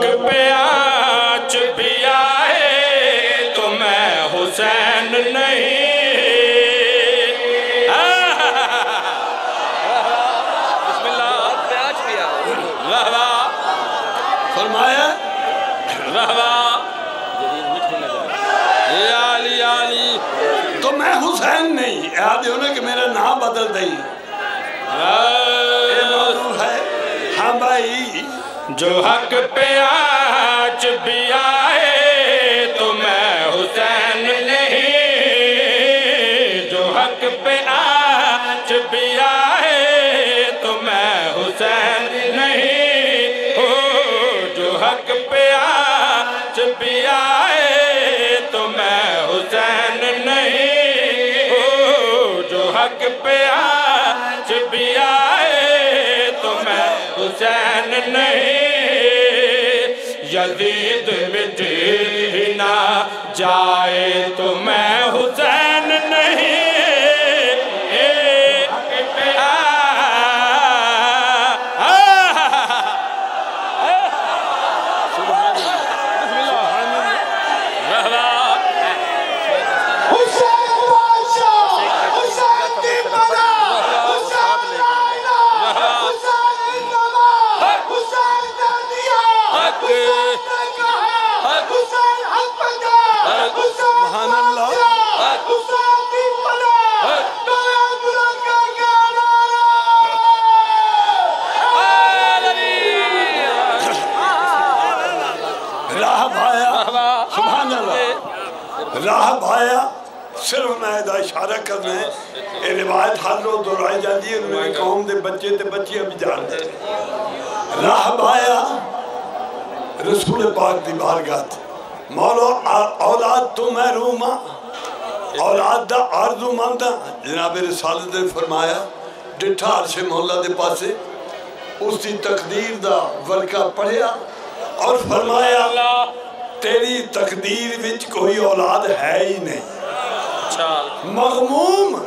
حق پہ آج بھی آئے تو میں حسین نہیں۔ بسم اللہ واہ واہ۔ فرمایا۔ واہ واہ۔ یا علی یا علی۔ تو میں حسین نہیں۔ یاد ہونا کہ میرا نام بدل دئی۔ یہ معلوم ہے۔ ہاں بھائی۔ جو حق پہ آج بھی آئے تو میں حسین نہیں۔ جو حق پہ آج بھی آئے تو میں حسین نہیں۔ ہو، جو حق پہ آج بھی آئے تو میں حسین نہیں۔ ہو، جو حق پہ آج حسین نہیں۔ یزید مٹ نہ جائے تو میں حسین صرف میں دا اشارہ کرنا ہے یہ روایت ہر روز دہرائی جاتی ہے میری قوم دے بچے تے بچیاں بھی جانتے ہیں راہ بھایا رسول پاک دی بارگاہ تے۔ مولا اولاد تو محروم ہاں اولاد دا آرزو ماندا جناب رسالت نے فرمایا ڈٹھا عرش مولا دے پاسے اس دی تقدیر دا ورقہ پڑھیا اور فرمایا تیری تقدیر وچ کوئی اولاد ہے ہی نہیں۔ مغموم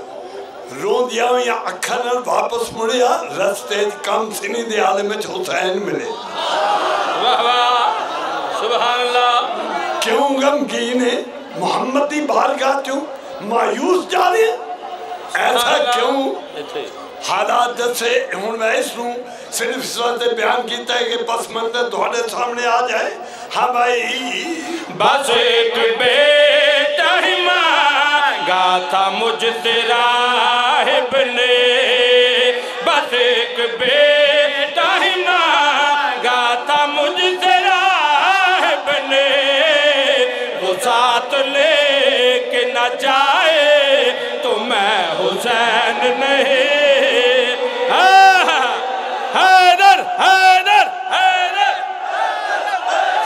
روندیا یا اکھا نال واپس مڑیا رستے کم سنی دے عالم وچ حسین ملے۔ واہ واہ۔ سبحان اللہ۔ کیوں غمگین ہے محمد دی بارگاہ کیوں مایوس جا رہے ہیں؟ ایسا کیوں؟ حالات جیسے ہوں میں اس نوں صرف اس وقت بیان کیتا ہے کہ پس منظر دوڑے سامنے آ جائے۔ ہاں بھائی۔ بس ایک بیٹا ہی مانگا تھا مجھ سے راہب نے بس ایک بیٹا ہی تھا مجھ سے راہب نے وہ ساتھ لے کے نہ جائے تو میں حسین نہیں۔ حیدر حیدر حیدر۔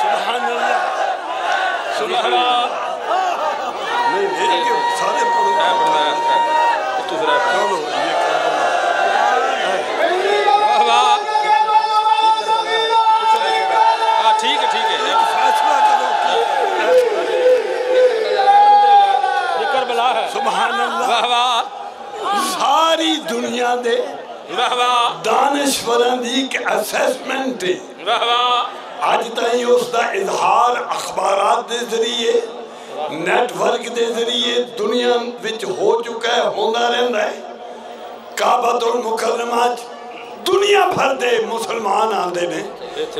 سبحان اللہ سبحان اللہ۔ سارے پڑھو چلو یہ ٹھیک ہے ٹھیک ہے فیصلہ کرو کہ کربلا ہے سبحان اللہ۔ واہ واہ۔ ساری دنیا دے واہ دی ایک اسیسمنٹ ہے۔ واہ واہ۔ تائیں اس دا اظہار اخبارات دے ذریعے نیٹ ورک دے ذریعے دنیا وچ ہو چکا ہے ہوندہ رہندا ہے کعبۃ المکرمہ دنیا بھر دے مسلمان آندے نے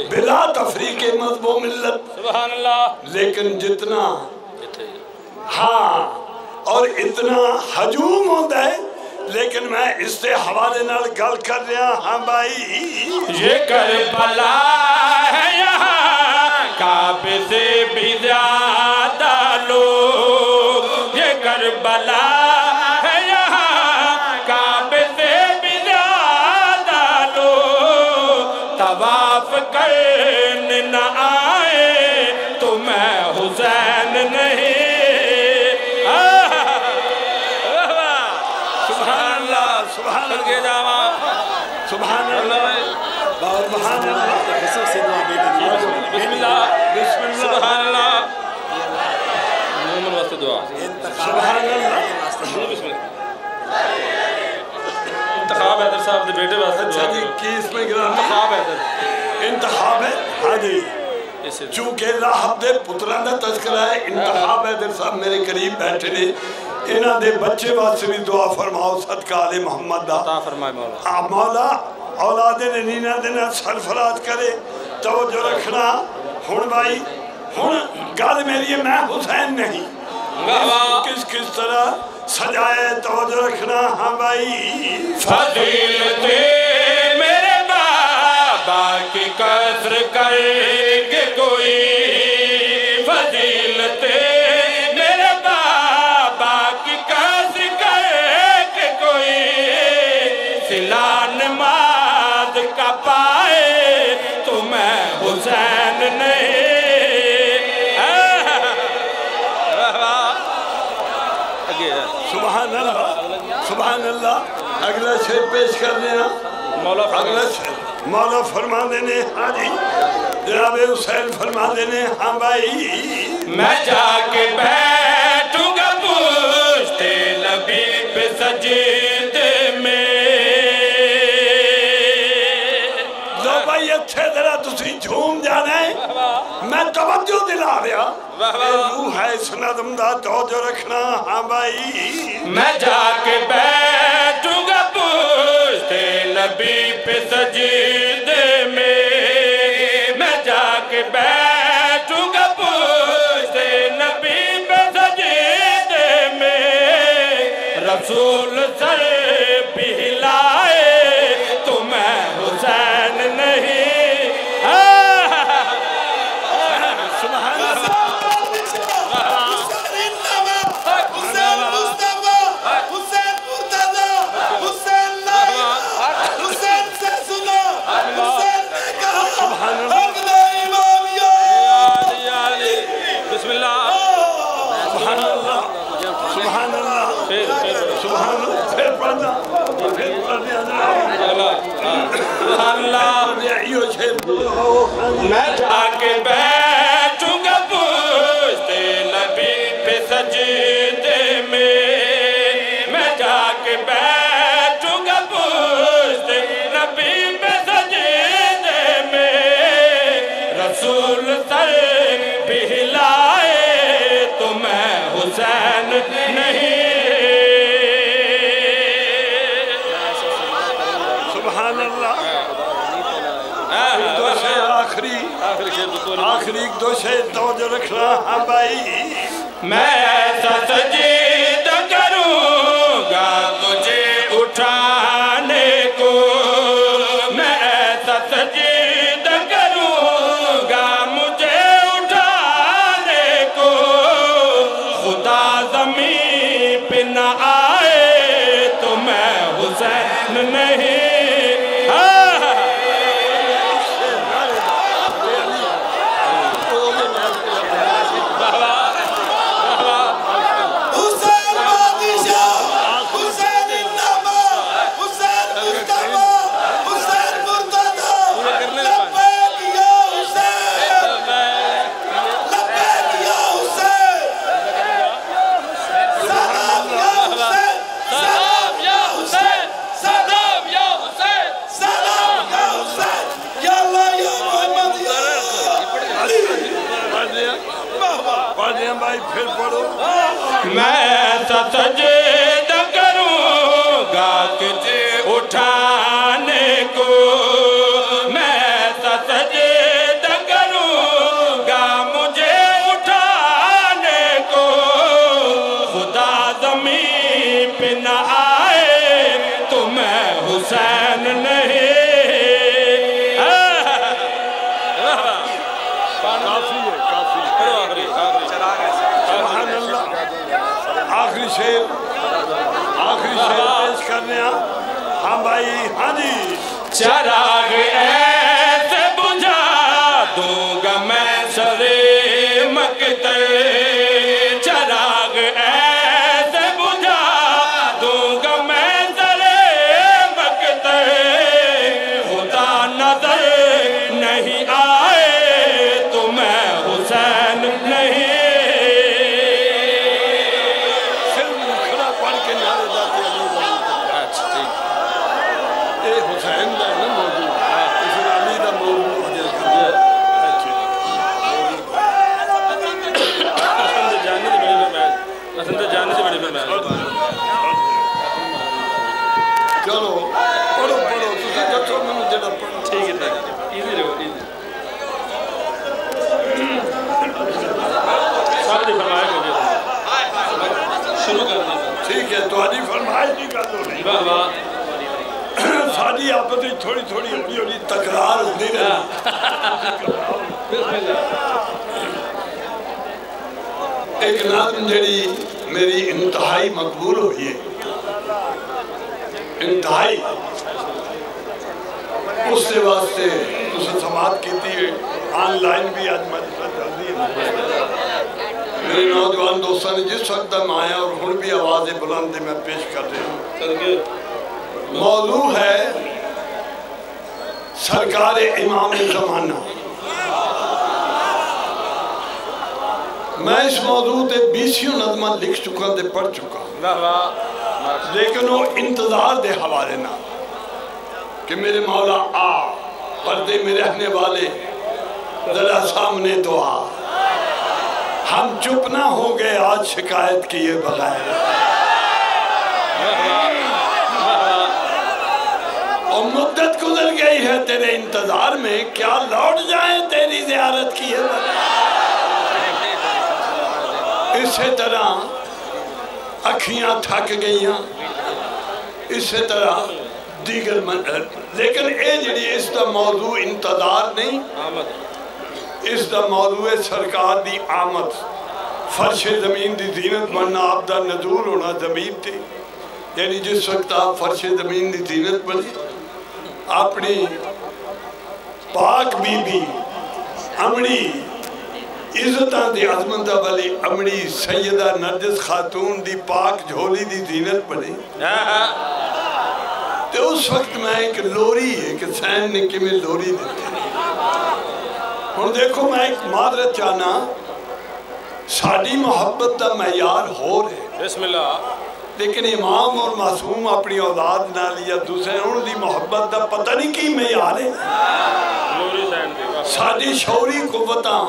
بلا تفریق مذہب و ملت سبحان اللہ لیکن جتنا ہاں اور اتنا ہجوم ہوتا ہے لیکن میں اس سے حوالے نال گل کر رہا ہاں بھائی یہ کربلا ہے یہاں کعبے سے بھی زیادہ کربلا ہے یہاں کعبے سے بھی زیادہ لوگ طواف کرنے نہ آئے تو میں حسین نہیں! سبحان اللہ سبحان کے اللہ جاوا سبحان اللہ۔ سبحان اللہ بسم اللہ۔ بسم اللہ۔ سبحان اللہ۔ مومن واسطے دعا سبحان اللہ بسم اللہ انتخاب حیدر صاحب دے بیٹے واسطے اچھا دعا جی کرو۔ کیس میں گرامی انتخاب حیدر انتخاب ہے؟ ہاں جی۔ چونکہ راہب دے پتران دا تذکرہ ہے انتہا بیدر صاحب میرے قریب بیٹھے لے انہاں دے بچے واسے بھی دعا فرماؤ صدقہ علی محمد دا۔ عطا فرمائے مولا۔ آ مولا اولاد نے نینا دینا سرفراز کرے۔ توجہ رکھنا۔ ہن بھائی ہن گل میری ہے میں حسین نہیں۔ واہ واہ کس کس طرح سجائے توجہ رکھنا ہاں بھائی فضیلت میرے بابا کی قدر کر کے کوئی فضیلت میرے بابا کی قدر کر کے کوئی سلا نماز سبحان اللہ۔ اگلا شیر پیش کرنے ہیں۔ مولا اگلا شیر مولا فرما دینے ہاں جی۔ جناب حسین فرما دینے ہاں بھائی۔ میں جا کے بیٹھوں گا پوچھتے نبی پہ سجدے میں۔ لو بھائی اچھے ذرا تسی جھوم جانا ہے۔ میں توجہ دلا رہا روح ہے نظم دا توجہ رکھنا ہاں بھائی۔ میں جا کے بیٹھوں گا پوچھتے نبی پہ سجدے میں۔ میں جا کے بیٹھوں میں جا کے بیٹھوں گا پوچھتے نبی پہ سجدے میں میں جا کے بیٹھوں آخری ایک دو شہر توجہ رکھنا ہاں بھائی۔ میں ایسا پڑھ دیا بھائی پھر پڑھو میں ایسا سجدہ کروں گا تجھے اٹھانے آخری پیش کرنے ہاں بھائی ہاں جی چراغ اے ساری آپس تھوڑی تھوڑی ہولی ہولی تکرار ہوتی رہی ایک نظم جڑی میری انتہائی مقبول ہوئی ہے انتہائی اس سے واسطے تسے سماعت کیتی ہے آن لائن بھی آج مجلس جلدی ہے میرے نوجوان دوستوں نے جس وقت ہم آیا اور ہن بھی آواز بلند میں پیش کر رہے ہوں موضوع ہے سرکار امام زمانہ۔ میں اس موضوع تے بیسیوں نظمہ لکھ چکا تے پڑھ چکا۔ لیکن وہ انتظار دے حوالے نہ۔ کہ میرے مولا آ پردے میں رہنے والے ذرا سامنے آ ہم چپ نہ ہو گئے آج شکایت کیے بغیر۔ اور مدت گزر گئی ہے تیرے انتظار میں، کیا لوٹ جائیں تیری زیارت کیے بغیر اسی طرح اکھیاں تھک گئیاں، اسی طرح دیگر من... لیکن اے جڑی اس دا موضوع انتظار نہیں، اس دا موضوع سرکار دی آمد، فرش زمین دی زینت بننا، آپ دا نزول ہونا زمین تھی یعنی جس وقت آپ فرش زمین دی زینت بنی اپنی پاک بی بی امڑی عزتاں دی عظمتہ والی امڑی سیدہ نرجس خاتون دی پاک جھولی دی زینت بنی۔ تو اس وقت میں ایک لوری ہے کہ سین نے کمی لوری دیتے ہوں دیکھو میں ایک معذرت چاہنا ساڑی محبت دا معیار ہو رہے بسم اللہ۔ لیکن امام اور معصوم اپنی اولاد نہ لیا دوسرے ان دی محبت دا پتہ نہیں کی سین دی ساڑی شعوری قوتاں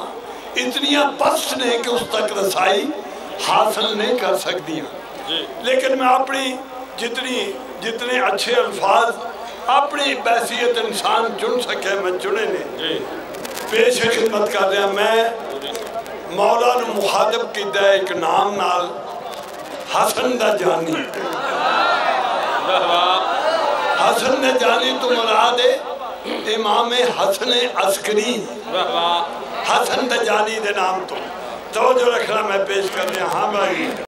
اتنیاں پست نے کہ اس تک رسائی حاصل نہیں کر سکتی جی۔ لیکن میں اپنی جتنی جتنے اچھے الفاظ اپنی بحثیت انسان چن سکے میں چنے نے۔ جی۔ پیش خدمت کر رہا میں مولا نو مخاطب کیتا ہے ایک نام نال حسن دا جانی۔ حسن دا جانی تو مراد ہے امام حسن عسکری۔ حسن دا جانی دے نام تو۔ توجہ رکھنا میں پیش کر رہا ہاں بھائی۔